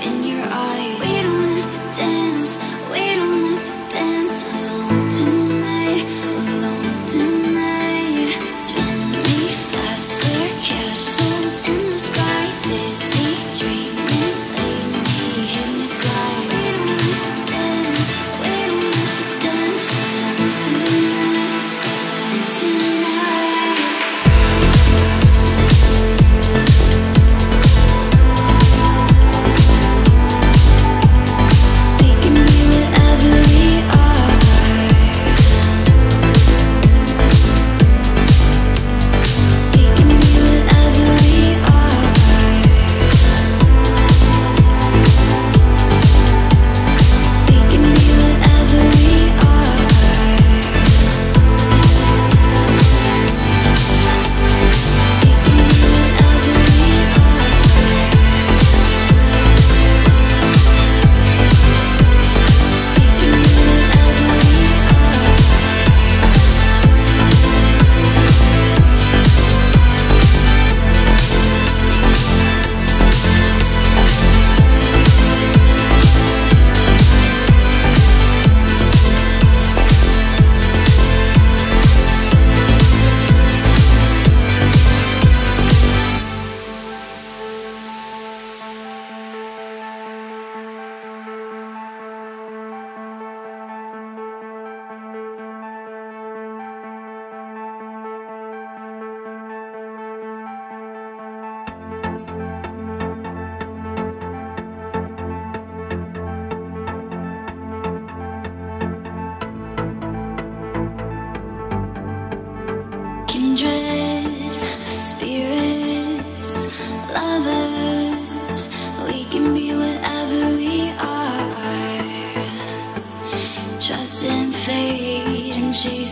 In your eyes.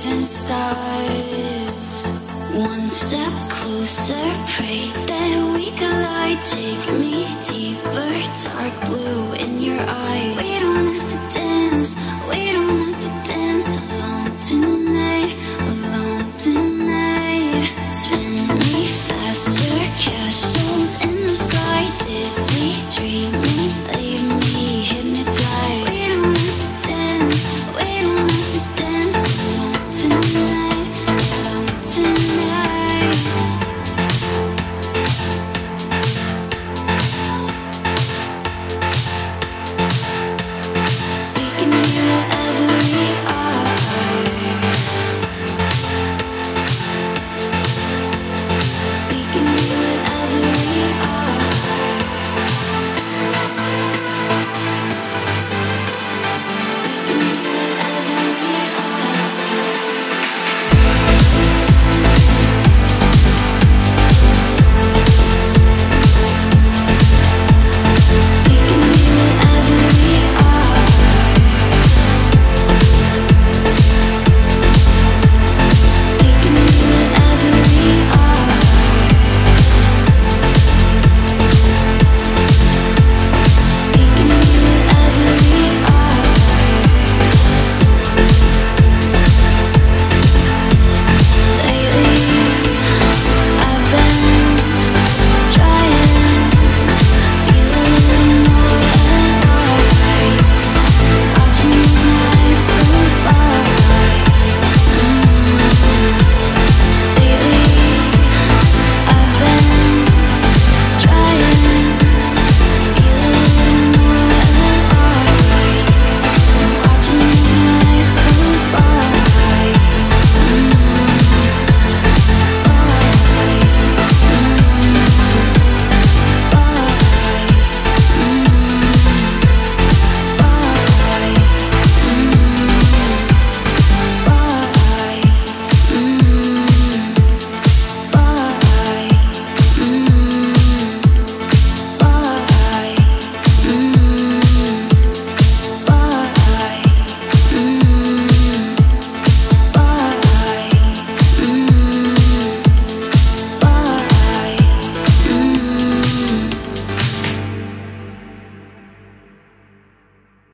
Chasing stars. One step closer, pray that we collide. Take me deeper, dark blue in your eyes.